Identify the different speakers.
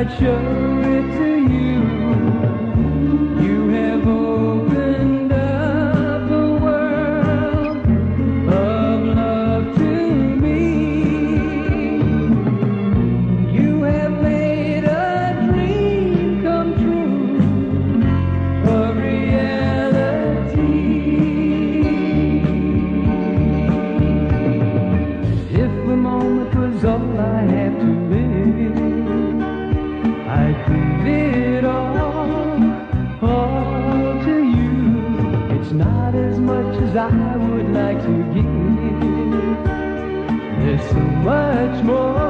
Speaker 1: I chose. It's not as much as I would like to give. There's so much more.